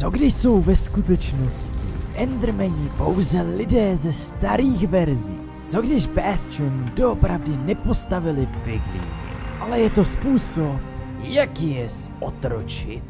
Co když jsou ve skutečnosti Endermeni pouze lidé ze starých verzí? Co když Bastion doopravdy nepostavili piglíny, ale je to způsob, jak je zotročit?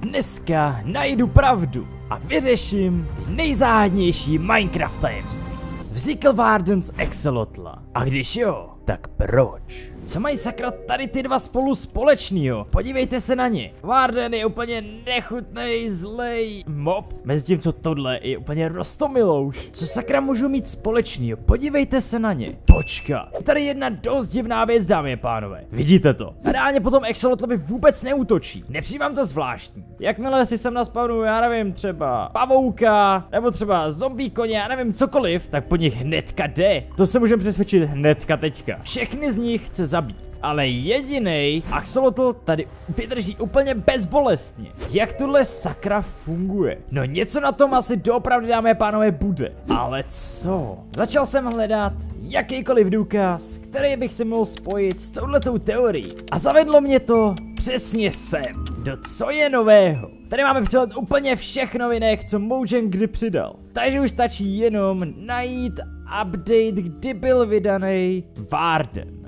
Dneska najdu pravdu a vyřeším ty nejzáhadnější Minecraft tajemství. Vznikl Warden z Exolotla. A když jo, tak proč? Co mají sakra tady ty dva spolu společnýho? Podívejte se na ně. Warden je úplně nechutný, zlej mob. Mezi tím, co tohle je úplně rostomilouš. Co sakra můžu mít společnýho? Podívejte se na ně. Počka. Tady jedna dost divná věc, dámy a pánové. Vidíte to? Reálně potom Exolotlovi vůbec neútočí. Nepřijmám to zvláštní. Jakmile si sem naspawnu, já nevím, třeba pavouka, nebo třeba zombie koně, já nevím, cokoliv, tak po nich hnedka jde. To se můžeme přesvědčit hnedka teďka. Všechny z nich chce zabít. Ale jediný Axolotl tady vydrží úplně bezbolestně. Jak tuhle sakra funguje? No něco na tom asi doopravdy dáme pánové bude. Ale co? Začal jsem hledat jakýkoliv důkaz, který bych si mohl spojit s touhletou teorií. A zavedlo mě to přesně sem. Do co je nového? Tady máme přehled úplně všech novinek, co Mojang kdy přidal. Takže už stačí jenom najít update, kdy byl vydaný Warden.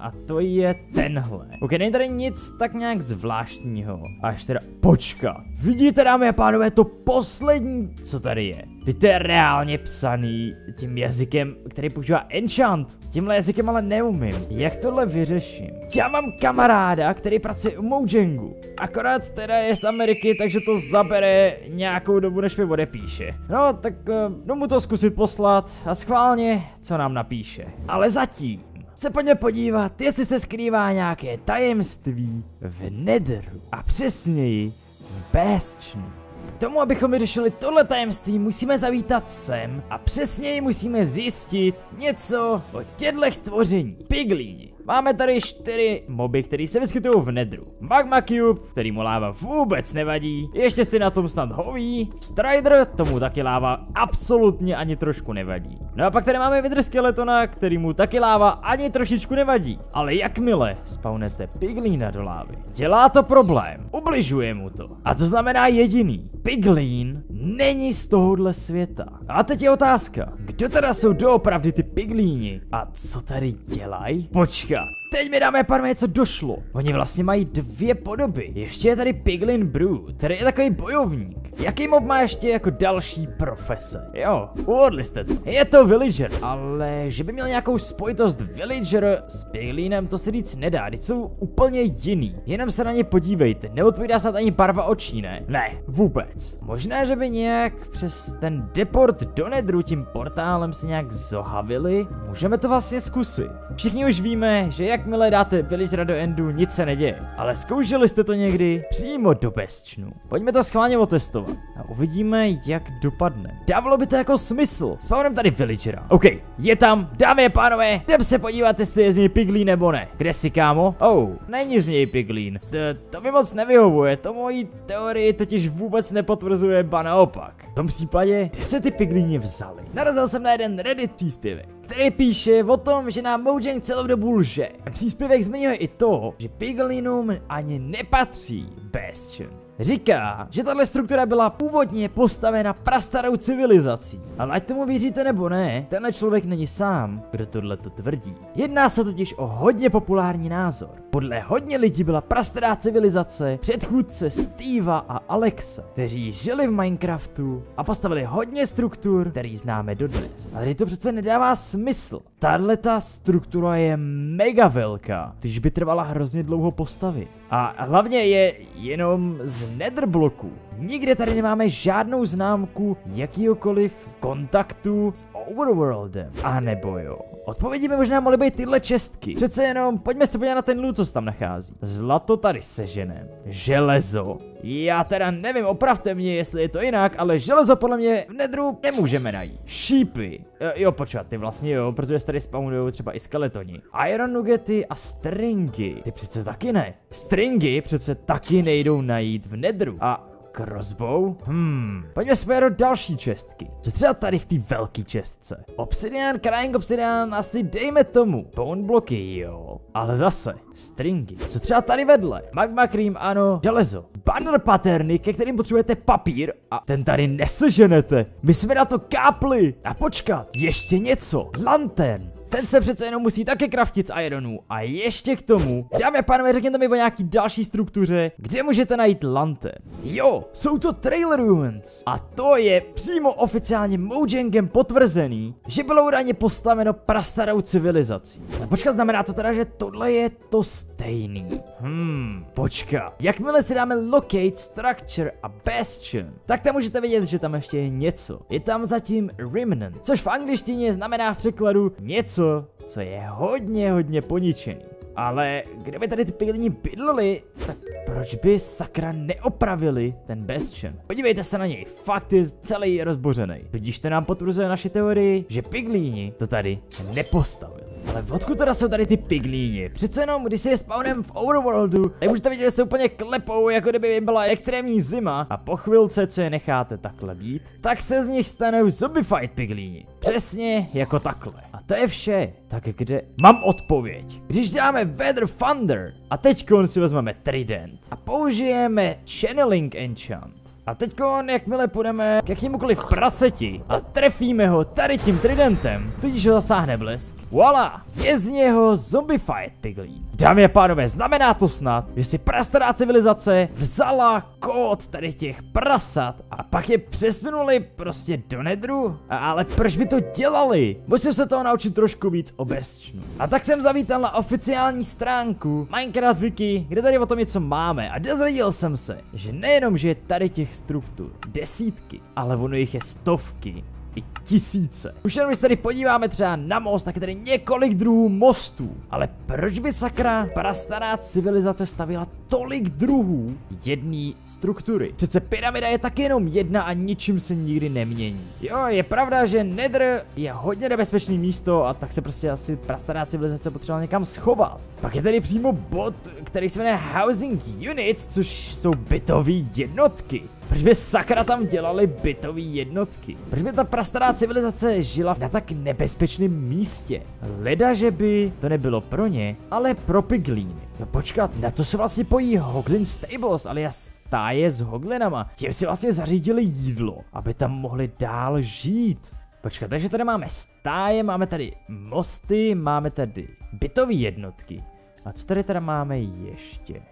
A to je tenhle. Ok, není tady nic tak nějak zvláštního. Až teda, počka. Vidíte dámy a pánové, to poslední, co tady je. Teď to je reálně psaný tím jazykem, který používá Enchant. Tímhle jazykem ale neumím. Jak tohle vyřeším? Já mám kamaráda, který pracuje u Mojangu. Akorát teda je z Ameriky, takže to zabere nějakou dobu, než mi odepíše. No, tak uh, jdu mu to zkusit poslat a schválně, co nám napíše. Ale zatím se pojďme podívat, jestli se skrývá nějaké tajemství v Netheru. A přesněji v Bastion. K tomu, abychom vyřešili tohle tajemství, musíme zavítat sem a přesněji musíme zjistit něco o těchto stvoření. Piglíni. Máme tady čtyři moby, které se vyskytují v Nedru. Magma Cube, který mu láva vůbec nevadí, ještě si na tom snad hoví. Strider, tomu taky láva absolutně ani trošku nevadí. No a pak tady máme Vidr Skeletona, který mu taky láva ani trošičku nevadí. Ale jakmile spawnete Piglína do lávy, dělá to problém, ubližuje mu to. A to znamená jediný, Piglín není z tohohle světa. A teď je otázka, kdo teda jsou doopravdy ty Piglíni? A co tady dělají? Počkej, America. Teď mi dáme pár něco došlo. Oni vlastně mají dvě podoby. Ještě je tady Piglin Brew, který je takový bojovník. Jaký mob má ještě jako další profese? Jo, uhodli jste to. Je to Villager, ale že by měl nějakou spojitost Villager s Piglinem, to se říct nedá, teď jsou úplně jiný. Jenom se na ně podívejte, neodpovídá snad ani barva očí, ne? Ne, vůbec. Možná, že by nějak přes ten deport do Nedru tím portálem se nějak zohavili? Můžeme to vlastně zkusit. Všichni už víme, že jakmile dáte Villagera do Endu, nic se neděje. Ale zkoušeli jste to někdy přímo do Bestčnu. Pojďme to schválně otestovat a uvidíme, jak dopadne. Dávalo by to jako smysl. Spawnem tady Villagera. OK, je tam, dámy a pánové, jdem se podívat, jestli je z něj piglín nebo ne. Kde si, kámo? Oh, není z něj piglín. To, to mi moc nevyhovuje, to mojí teorii totiž vůbec nepotvrzuje, ba naopak. V tom případě, kde se ty piglíni vzali? Narazil jsem na jeden Reddit příspěvek který píše o tom, že nám Mojang celou dobu lže. Příspěvek zmiňuje i to, že Piglinům ani nepatří Bastion. Říká, že tahle struktura byla původně postavena prastarou civilizací. Ale ať tomu věříte nebo ne, tenhle člověk není sám, kdo tohle to tvrdí. Jedná se totiž o hodně populární názor. Podle hodně lidí byla prastará civilizace předchůdce Steva a Alexe, kteří žili v Minecraftu a postavili hodně struktur, který známe dodnes. Ale to přece nedává smysl. Tahle ta struktura je mega velká, když by trvala hrozně dlouho postavit. A hlavně je jenom z Netherbloku. Nikde tady nemáme žádnou známku jakýhokoliv kontaktu s Overworldem. A nebo jo. Odpovědi by možná mohly být tyhle čestky. Přece jenom, pojďme se podívat na ten loot, co se tam nachází. Zlato tady seženem. Železo. Já teda nevím, opravte mě, jestli je to jinak, ale železo podle mě v nedru nemůžeme najít. Šípy. E, jo, počkat, ty vlastně jo, protože se tady spawnují třeba i skeletoni. Iron nuggety a stringy. Ty přece taky ne. Stringy přece taky nejdou najít v nedru. A Crossbow? Hmm, pojďme se do další čestky. Co třeba tady v té velké čestce? Obsidian, crying obsidian, asi dejme tomu. Bone bloky, jo. Ale zase, stringy. Co třeba tady vedle? Magma cream, ano. Železo. banner paterny, ke kterým potřebujete papír a ten tady neseženete. My jsme na to kápli. A počkat, ještě něco. Lantern. Ten se přece jenom musí také kraftit z ironů. A ještě k tomu, dámy a pánové, řekněte mi o nějaký další struktuře, kde můžete najít lantern. Jo, jsou to Trailer Ruins. A to je přímo oficiálně Mojangem potvrzený, že bylo údajně postaveno prastarou civilizací. A počkat, znamená to teda, že tohle je to stejný. Hmm, počkat. Jakmile si dáme Locate, Structure a Bastion, tak tam můžete vidět, že tam ještě je něco. Je tam zatím Remnant, což v angličtině znamená v překladu něco, něco, co je hodně, hodně poničený. Ale kdyby tady ty piglini bydleli, tak proč by sakra neopravili ten Bastion? Podívejte se na něj, fakt je celý rozbořený. Tudíž to nám potvrzuje naši teorii, že piglíni to tady nepostavili. Ale odkud teda jsou tady ty piglíni? Přece jenom, když si je spawnem v Overworldu, tak můžete vidět, že se úplně klepou, jako kdyby jim byla extrémní zima. A po chvilce, co je necháte takhle být, tak se z nich stanou zombified piglíni. Přesně jako takhle. To je vše. Tak kde? Mám odpověď. Když dáme Weather Thunder a teď si vezmeme Trident a použijeme Channeling Enchant, a teďkon, jakmile půjdeme k jakémukoliv praseti a trefíme ho tady tím tridentem, tudíž ho zasáhne blesk. Voila, je z něho zombified piglin. Dámy a pánové, znamená to snad, že si prastará civilizace vzala kód tady těch prasat a pak je přesunuli prostě do nedru? Ale proč by to dělali? Musím se toho naučit trošku víc o bestčnu. A tak jsem zavítal na oficiální stránku Minecraft Wiki, kde tady o tom něco máme a dozvěděl jsem se, že nejenom, že je tady těch struktur desítky, ale ono jich je stovky i tisíce. Už jenom, když se tady podíváme třeba na most, tak je tady několik druhů mostů. Ale proč by sakra prastará civilizace stavila tolik druhů jedné struktury? Přece pyramida je taky jenom jedna a ničím se nikdy nemění. Jo, je pravda, že Nether je hodně nebezpečný místo a tak se prostě asi prastará civilizace potřebovala někam schovat. Pak je tady přímo bod, který se jmenuje Housing Units, což jsou bytové jednotky. Proč by sakra tam dělali bytové jednotky? Proč by ta prastará civilizace žila na tak nebezpečném místě? Leda, že by to nebylo pro ně, ale pro piglíny. No počkat, na to se vlastně pojí Hoglin Stables, alias stáje s hoglinama. Těm si vlastně zařídili jídlo, aby tam mohli dál žít. Počkat, takže tady máme stáje, máme tady mosty, máme tady bytové jednotky. A co tady teda máme ještě?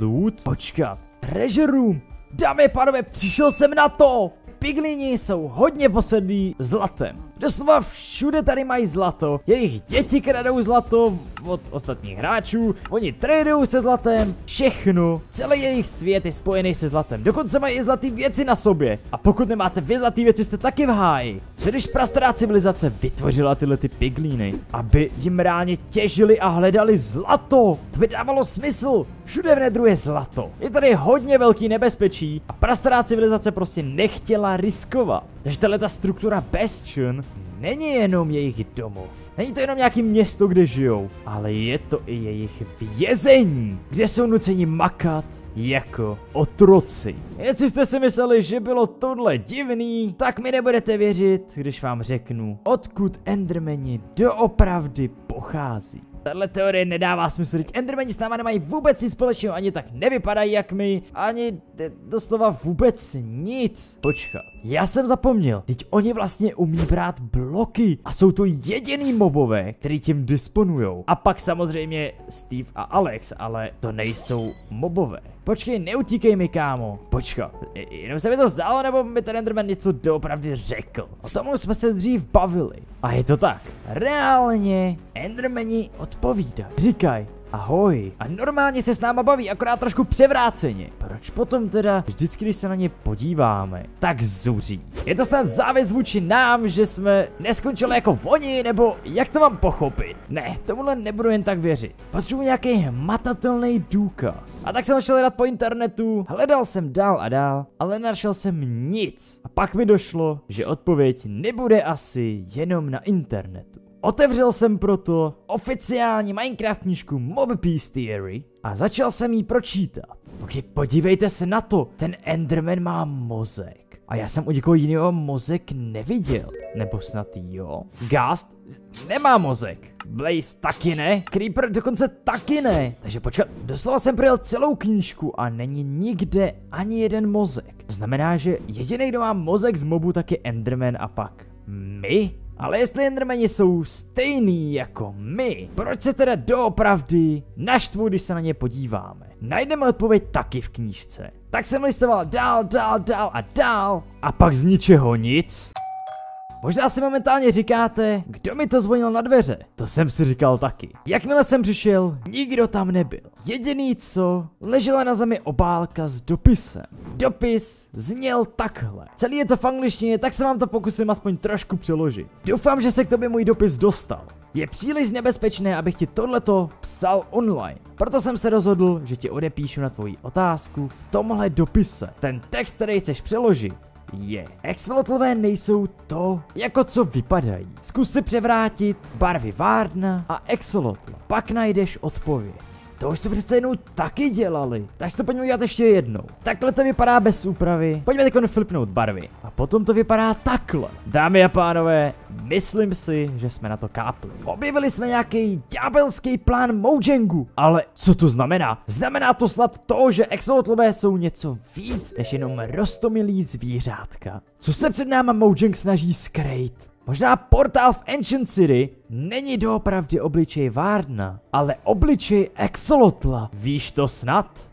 Loot? Počkat, treasure room! Dámy a pánové, přišel jsem na to! Piglini jsou hodně posedlí zlatem. Doslova všude tady mají zlato, jejich děti kradou zlato od ostatních hráčů, oni tradují se zlatem, všechno, celý jejich svět je spojený se zlatem, dokonce mají i zlatý věci na sobě. A pokud nemáte vy zlatý věci, jste taky v háji. Co když prastará civilizace vytvořila tyhle ty piglíny, aby jim reálně těžili a hledali zlato? To by dávalo smysl. Všude v nedru je zlato. Je tady hodně velký nebezpečí a prastará civilizace prostě nechtěla riskovat. Takže tahle ta struktura Bastion není jenom jejich domov. Není to jenom nějaký město, kde žijou, ale je to i jejich vězení, kde jsou nuceni makat jako otroci. Jestli jste si mysleli, že bylo tohle divný, tak mi nebudete věřit, když vám řeknu, odkud Endermeni doopravdy pochází. Tahle teorie nedává smysl, teď Endermeni s náma nemají vůbec nic společného, ani tak nevypadají jak my, ani doslova vůbec nic. Počkat, já jsem zapomněl, teď oni vlastně umí brát bloky a jsou to jediný mobové, který tím disponujou. A pak samozřejmě Steve a Alex, ale to nejsou mobové. Počkej, neutíkej mi, kámo. Počkat, jenom se mi to zdálo, nebo mi ten Enderman něco doopravdy řekl. O tomu jsme se dřív bavili. A je to tak. Reálně Endermani odpovídají. Říkaj, ahoj. A normálně se s náma baví, akorát trošku převráceně. Proč potom teda, vždycky když se na ně podíváme, tak zuří? Je to snad závěst vůči nám, že jsme neskončili jako oni, nebo jak to mám pochopit? Ne, tomuhle nebudu jen tak věřit. Potřebuji nějaký hmatatelný důkaz. A tak jsem šel hledat po internetu, hledal jsem dál a dál, ale našel jsem nic. A pak mi došlo, že odpověď nebude asi jenom na internetu. Otevřel jsem proto oficiální Minecraft knížku Mob Peace Theory a začal jsem jí pročítat. Ok, podívejte se na to, ten Enderman má mozek. A já jsem u někoho jiného mozek neviděl. Nebo snad jo. Gast nemá mozek. Blaze taky ne. Creeper dokonce taky ne. Takže počkat, doslova jsem projel celou knížku a není nikde ani jeden mozek. To znamená, že jediný, kdo má mozek z mobu, tak je Enderman a pak my? Ale jestli Endermani jsou stejný jako my, proč se teda doopravdy naštvu, když se na ně podíváme? Najdeme odpověď taky v knížce. Tak jsem listoval dál, dál, dál a dál a pak z ničeho nic. Možná si momentálně říkáte, kdo mi to zvonil na dveře. To jsem si říkal taky. Jakmile jsem přišel, nikdo tam nebyl. Jediný co, ležela na zemi obálka s dopisem. Dopis zněl takhle. Celý je to v angličtině, tak se vám to pokusím aspoň trošku přeložit. Doufám, že se k tobě můj dopis dostal. Je příliš nebezpečné, abych ti tohleto psal online. Proto jsem se rozhodl, že ti odepíšu na tvoji otázku v tomhle dopise. Ten text, který chceš přeložit, je. Exolotlové nejsou to, jako co vypadají. Zkus si převrátit barvy Várna a Exolotla. Pak najdeš odpověď. To už se přece jednou taky dělali. Tak to pojďme udělat ještě jednou. Takhle to vypadá bez úpravy. Pojďme teď flipnout barvy. A potom to vypadá takhle. Dámy a pánové, myslím si, že jsme na to kápli. Objevili jsme nějaký ďábelský plán Mojangu. Ale co to znamená? Znamená to snad to, že exolotlové jsou něco víc než jenom rostomilý zvířátka. Co se před náma Mojang snaží skrejt? Možná portál v Ancient City není doopravdy obličej Várna, ale obličej Exolotla. Víš to snad?